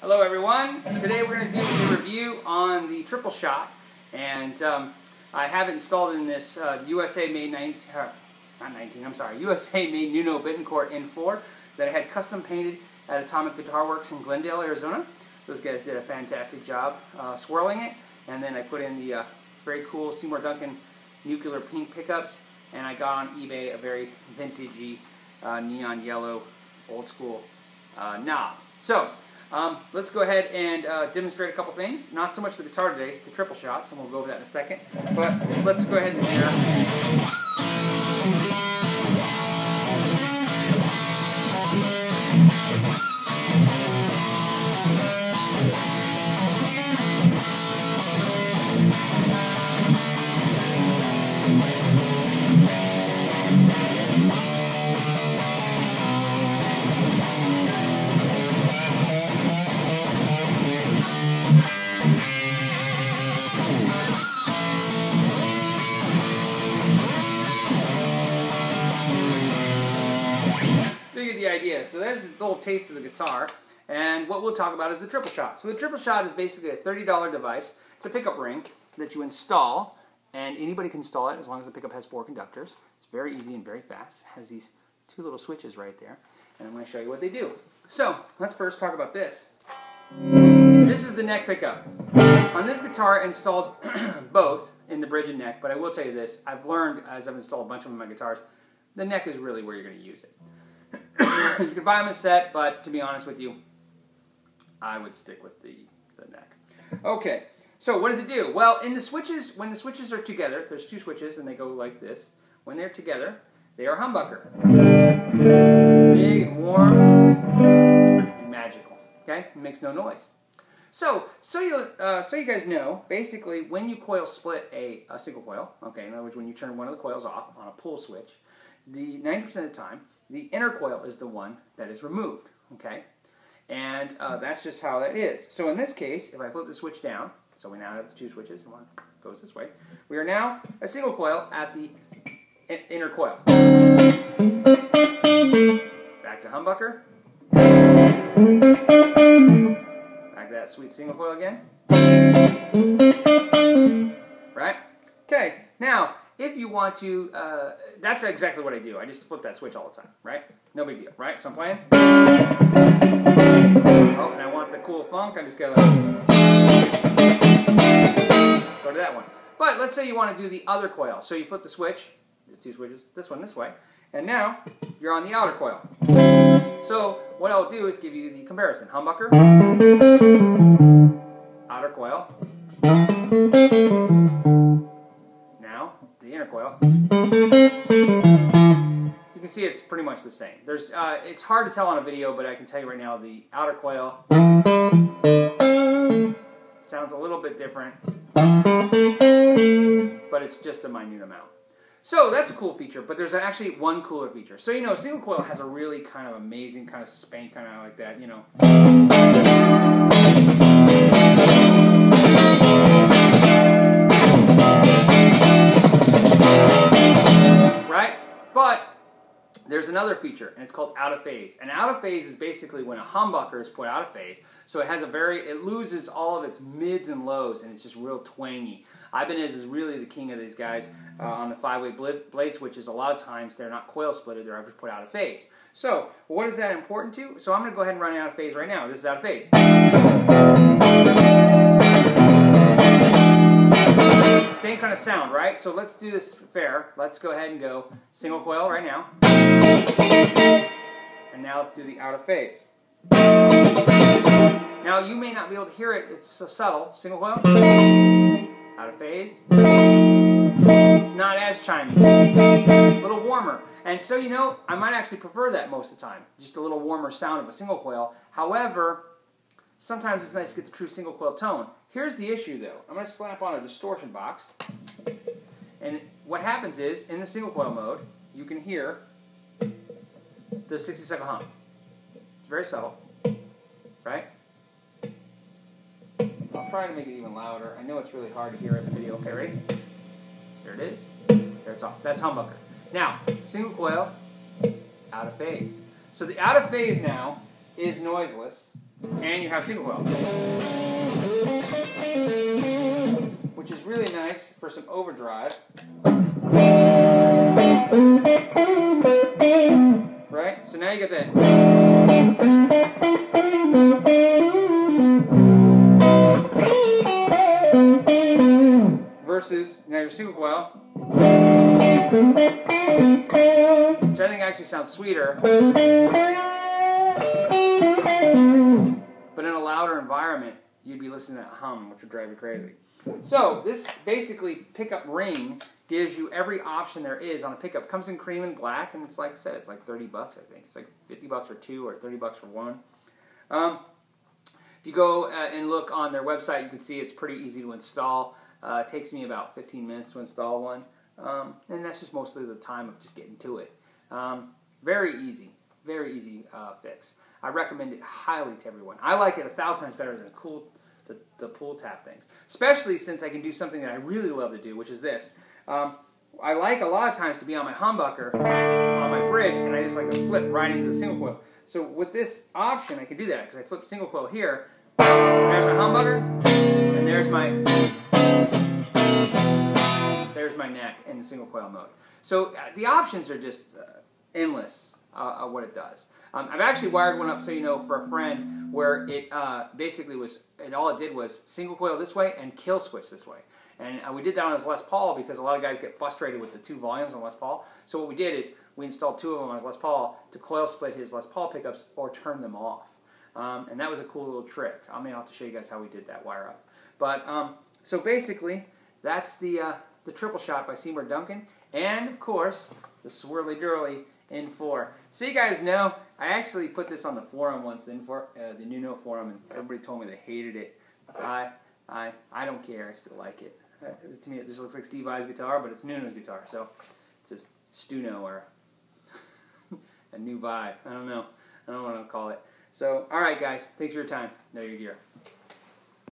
Hello everyone. Today we're going to do a review on the triple shot and um, I have it installed in this uh, USA made 19, uh, not 19, I'm sorry, USA made Nuno Bettencourt N4 that I had custom painted at Atomic Guitar Works in Glendale, Arizona. Those guys did a fantastic job uh, swirling it and then I put in the uh, very cool Seymour Duncan nuclear pink pickups and I got on eBay a very vintagey uh, neon yellow old school uh, knob. So um, let's go ahead and uh, demonstrate a couple things. Not so much the guitar today, the triple shots, and we'll go over that in a second. But let's go ahead and hear. You the idea. So there's a little taste of the guitar. And what we'll talk about is the triple shot. So the triple shot is basically a $30 device. It's a pickup ring that you install, and anybody can install it as long as the pickup has four conductors. It's very easy and very fast. It has these two little switches right there. And I'm going to show you what they do. So let's first talk about this. This is the neck pickup. On this guitar, I installed both in the bridge and neck, but I will tell you this. I've learned, as I've installed a bunch of my guitars, the neck is really where you're going to use it. you can buy them a set, but to be honest with you, I would stick with the, the neck. Okay, so what does it do? Well, in the switches, when the switches are together, there's two switches and they go like this. When they're together, they are humbucker. Big and warm and magical. Okay, it makes no noise. So, so you, uh, so you guys know, basically, when you coil split a, a single coil, okay, in other words, when you turn one of the coils off on a pull switch, the 90% of the time, the inner coil is the one that is removed, okay? And uh, that's just how that is. So in this case, if I flip the switch down, so we now have two switches, and one goes this way, we are now a single coil at the in inner coil. Back to humbucker. Back to that sweet single coil again. You want to, uh, that's exactly what I do. I just flip that switch all the time, right? No big deal, right? So I'm playing. Oh, and I want the cool funk. I just gotta go to that one. But let's say you want to do the other coil. So you flip the switch, there's two switches, this one this way, and now you're on the outer coil. So what I'll do is give you the comparison. Humbucker, outer coil, see it's pretty much the same. There's, uh, it's hard to tell on a video, but I can tell you right now the outer coil sounds a little bit different, but it's just a minute amount. So that's a cool feature, but there's actually one cooler feature. So you know, single coil has a really kind of amazing kind of spank, kind of like that, you know. There's another feature, and it's called out of phase. And out of phase is basically when a humbucker is put out of phase. So it has a very, it loses all of its mids and lows, and it's just real twangy. Ibanez is really the king of these guys uh, on the five-way blade switches. A lot of times they're not coil splitted; they're ever put out of phase. So what is that important to? So I'm going to go ahead and run out of phase right now. This is out of phase. Same kind of sound, right? So let's do this fair. Let's go ahead and go single coil right now. And now let's do the out of phase. Now you may not be able to hear it. It's so subtle. Single coil. Out of phase. It's not as chimey. A little warmer. And so, you know, I might actually prefer that most of the time. Just a little warmer sound of a single coil. However, sometimes it's nice to get the true single coil tone. Here's the issue though. I'm going to slap on a distortion box. And what happens is, in the single coil mode, you can hear the 60 second hum. It's very subtle, right? I'll try to make it even louder. I know it's really hard to hear in the video. Okay, ready? There it is. There it's off. That's humbucker. Now, single coil, out of phase. So the out of phase now is noiseless, and you have single coil. Which is really nice for some overdrive. Right? So now you get that. Versus now your single coil. Which I think actually sounds sweeter. You'd be listening to that hum, which would drive you crazy. So this basically pickup ring gives you every option there is on a pickup. Comes in cream and black, and it's like I said, it's like 30 bucks, I think. It's like 50 bucks for two or 30 bucks for one. Um, if you go uh, and look on their website, you can see it's pretty easy to install. Uh, it takes me about 15 minutes to install one, um, and that's just mostly the time of just getting to it. Um, very easy, very easy uh, fix. I recommend it highly to everyone. I like it a thousand times better than the cool, the, the pull tap things, especially since I can do something that I really love to do, which is this. Um, I like a lot of times to be on my humbucker on my bridge, and I just like to flip right into the single coil. So with this option, I can do that because I flip single coil here. There's my humbucker, and there's my there's my neck in the single coil mode. So uh, the options are just uh, endless uh, what it does. Um, I've actually wired one up so you know for a friend where it uh, basically was, and all it did was single coil this way and kill switch this way. And uh, we did that on his Les Paul because a lot of guys get frustrated with the two volumes on Les Paul. So what we did is we installed two of them on his Les Paul to coil split his Les Paul pickups or turn them off. Um, and that was a cool little trick. I may have to show you guys how we did that wire up. But um, so basically, that's the uh, the triple shot by Seymour Duncan, and of course the swirly durly N4. So you guys know, I actually put this on the forum once, the, N4, uh, the Nuno forum, and everybody told me they hated it. I, I, I don't care. I still like it. Uh, to me, it just looks like Steve Vai's guitar, but it's Nuno's guitar, so it's a Stuno or a new vibe. I don't know. I don't know what to call it. So, all right, guys. Thanks for your time. Know your gear.